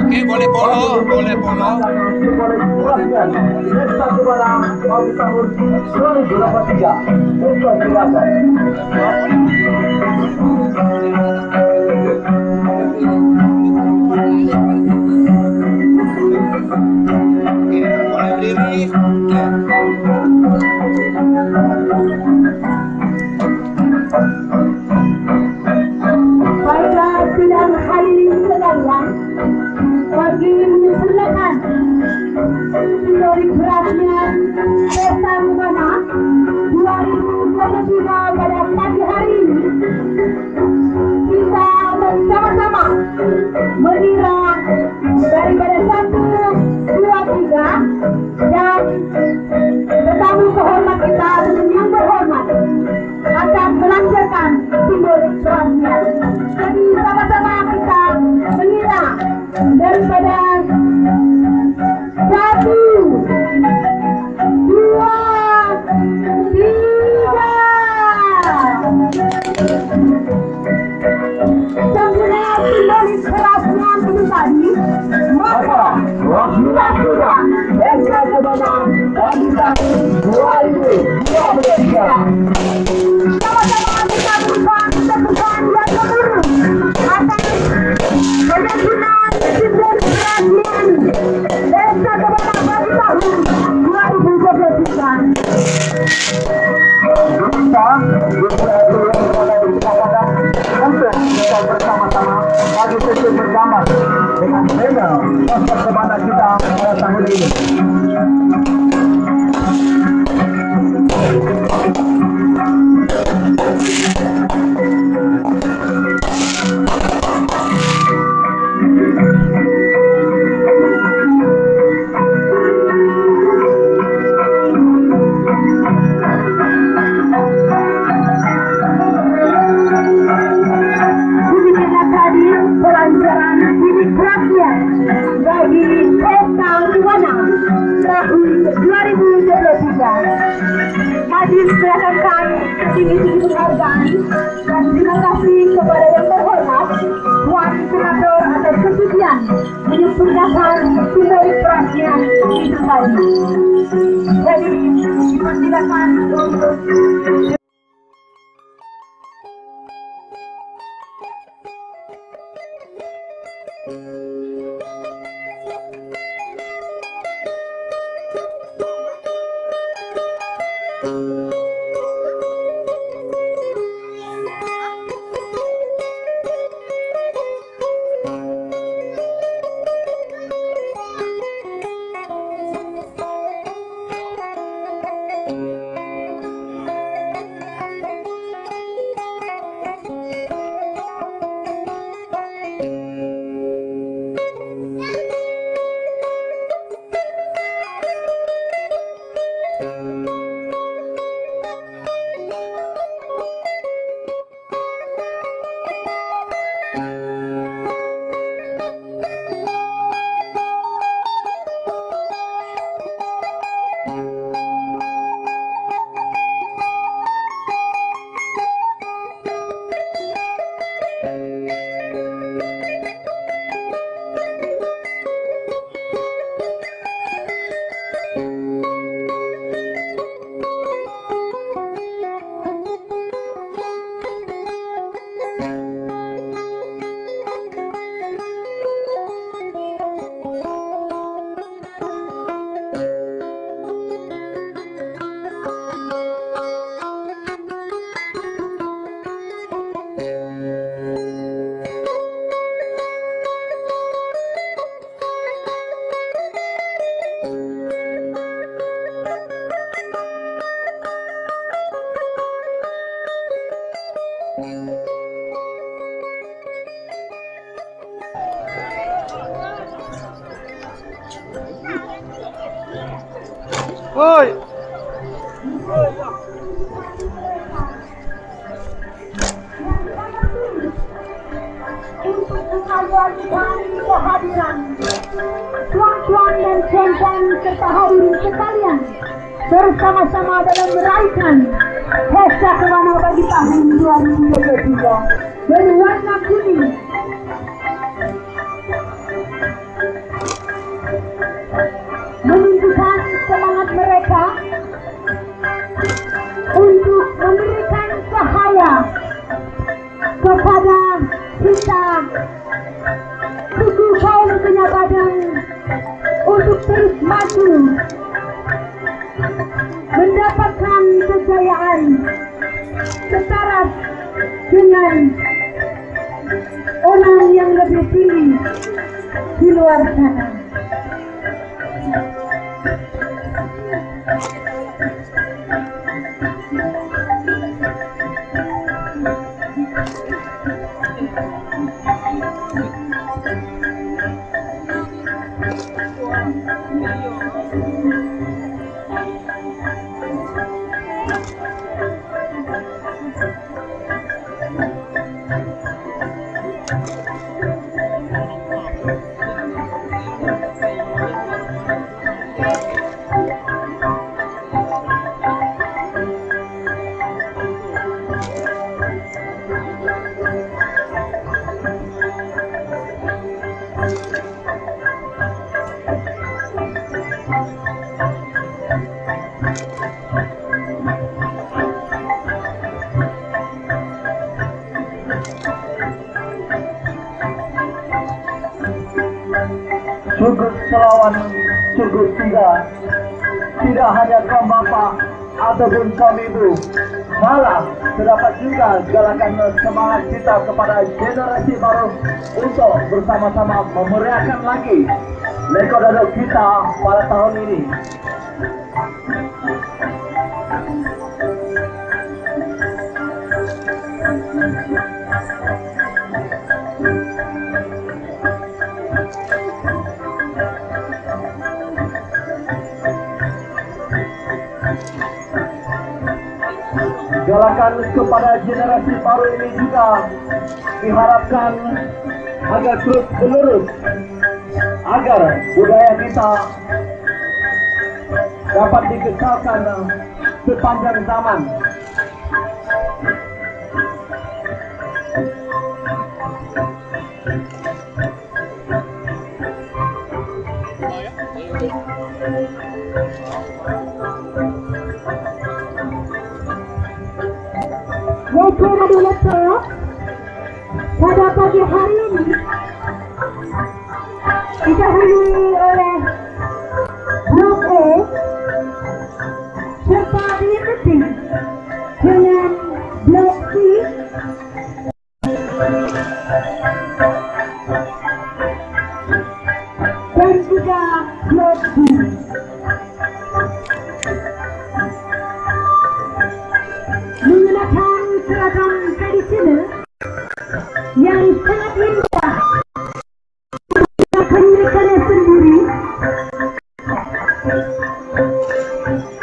Oke, boleh polo, boleh polo. Oke, boleh berdiri. Tuhan menyempurnakan kembali perhatian itu tadi. Jadi dipersilakan untuk untuk kehadiran tuan-tuan dan puan-puan serta hadirin sekalian bersama-sama dalam meraihkan pesta ke mana bagi tahun 2023 warna kuning ataupun kaum ibu, malah terdapat juga galakan semangat kita kepada generasi baru untuk bersama-sama memeriahkan lagi Leko Dadok kita pada tahun ini. Galakan kepada generasi baru ini juga diharapkan agar terus menerus agar budaya kita dapat dikekalkan sepanjang zaman. 놀랐어요? 바닷가에 하늘 pada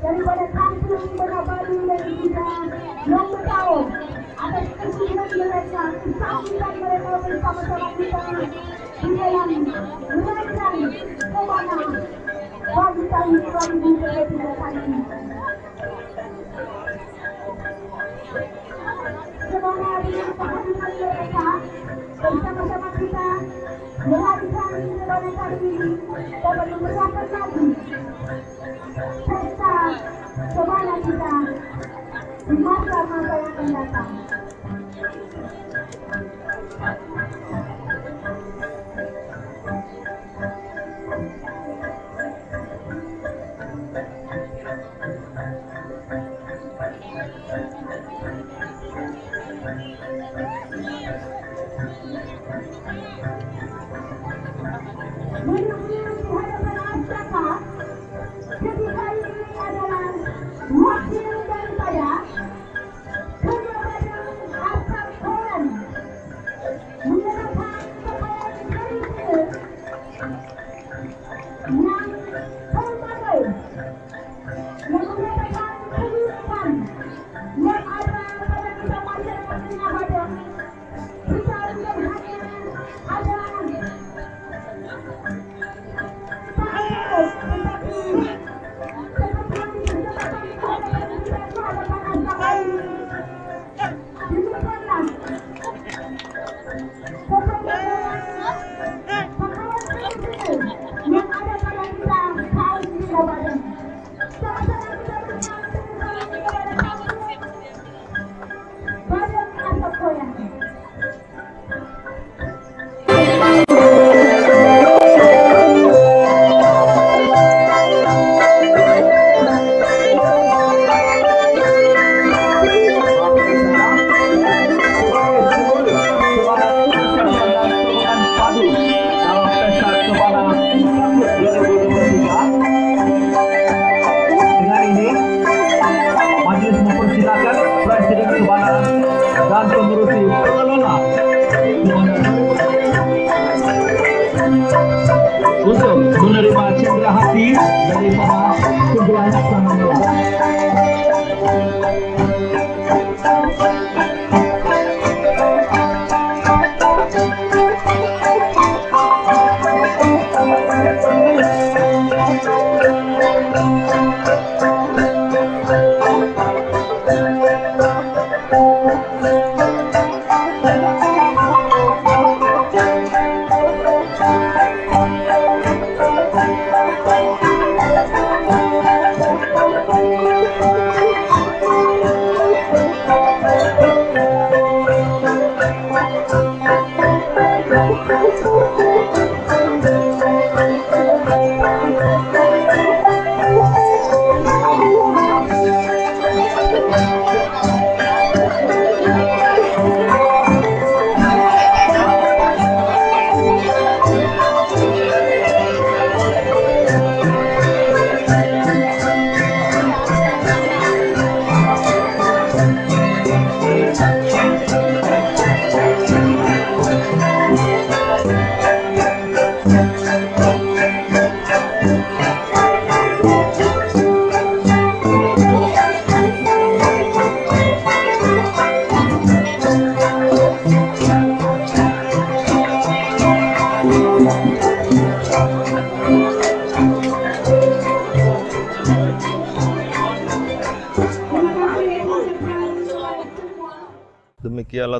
daripada kampung Bekabari dan kita yang bertahun. Atas kesedihan mereka, kesakitan mereka bersama-sama kita di dalam menaikkan ke mana? Wanita Islam di Indonesia tadi. Semoga dengan kehadiran mereka bersama-sama kita menghadirkan Indonesia ini dapat memeriahkan lagi kita dengarkan masa yang akan.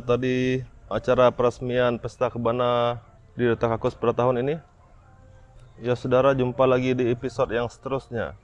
Tadi acara peresmian Pesta Kebana di Takakus pada tahun ini. Ya saudara, jumpa lagi di episode yang seterusnya.